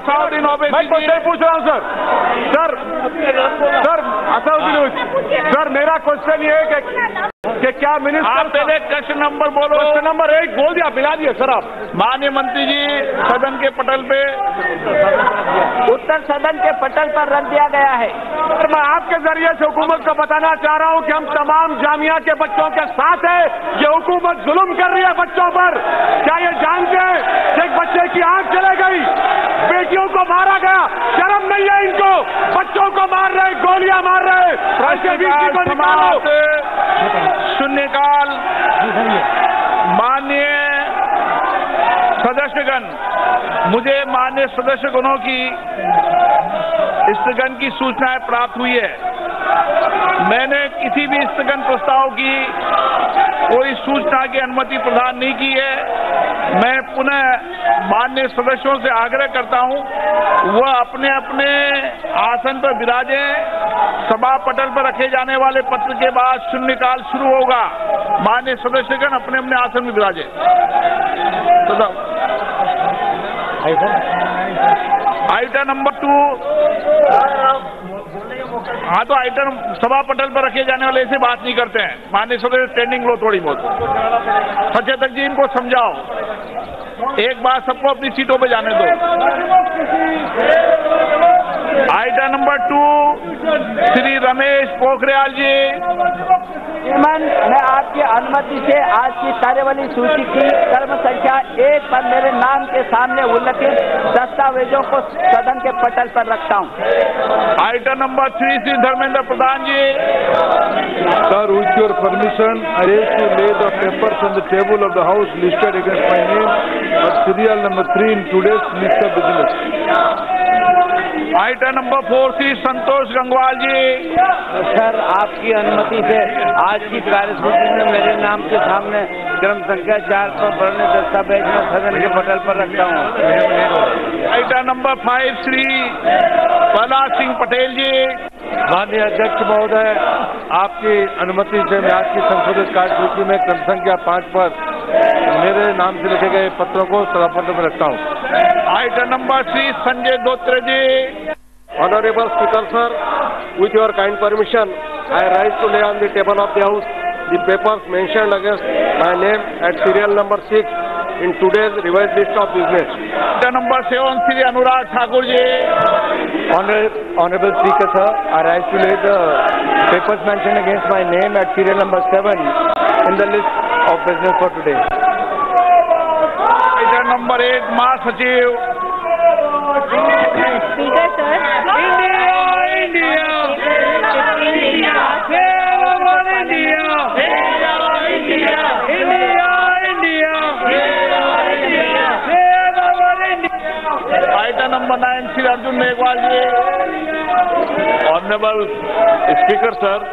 असाउद्दीन मैं ओवैसी जी क्वेश्चन पूछ रहा हूँ sir sir sir Asaduddin sir मेरा क्वेश्चन ये है कि कि क्या आप मिनिस्टर पहले क्वेश्चन नंबर बोलो। क्वेश्चन नंबर एक बोल दिया मिला दिए सर आप। माननीय मंत्री जी सदन के पटल पे उत्तर सदन के पटल पर रख दिया गया है। सर मैं आपके ज़रिए से हुकूमत को बताना चाह रहा हूँ कि हम तमाम जामिया के बच्चों के साथ है। ये हुकूमत जुल्म कर रही है बच्चों पर। क्या ये जानते हैं कि एक बच्चे की आँख चले गई? बेटियों को मारा गया। शर्म नहीं है इनको। बच्चों को मार रहे गोलियाँ मार रहे। ऐसे को निकालो। शून्यकाल माननीय सदस्यगण मुझे माननीय सदस्यगणों की स्थगन की सूचनाएँ प्राप्त हुई है। मैंने किसी भी स्थगन प्रस्ताव की सूचना की अनुमति प्रदान नहीं की है। मैं पुनः माननीय सदस्यों से आग्रह करता हूँ वह अपने अपने आसन पर विराजें सभा पटल पर रखे जाने वाले पत्र के बाद शून्यकाल शुरू होगा। माननीय सदस्यगण अपने अपने आसन में विराजे। आइटम नंबर टू हाँ तो आइटम सभा पटल पर रखे जाने वाले ऐसे बात नहीं करते हैं। माननीय सदस्य स्टैंडिंग लो थोड़ी बहुत। सचेतक जी, इनको समझाओ। एक बार सबको अपनी सीटों पे जाने दो। Item number two Shri Ramesh Pokhriyal ji. मैं आपकी अनुमति से आज की कार्यवाली सूची की कर्म संख्या एक पर मेरे नाम के सामने उल्लिखित दस्तावेजों को सदन के पटल पर रखता हूँ। Item number three Shri Dharmendra Pradhan ji. Sir with your permission laid of paper on the table of the house listed against my name serial number three in today's list of business item number four Shri Santosh Gangwal ji. Sir आपकी अनुमति से आज की कार्यसूची में मेरे नाम के सामने क्रम संख्या चार पर बढ़ने दस्तावेज़ में सदन के पटल पर रखता हूँ। Item number five Shri Prahlad Singh Patel ji. माननीय अध्यक्ष महोदय आपकी अनुमति से मैं आज की संशोधित कार्यसूची में क्रम संख्या पाँच पर मेरे नाम से लिखे गए पत्रों को सभापति में रखता हूँ। Item number Shri Sanjay Dhotre ji. Honorable Speaker, sir, with your kind permission, I rise to lay on the table of the House the papers mentioned against my name at serial number 6 in today's revised list of business. Item number seven Shri Anurag Thakur ji Honorable Speaker, sir, I rise to lay the papers mentioned against my name at serial number seven in the list of business for today. Item number एक महासचिव item number nine Shri Arjun Meghwal ji honourable speaker sir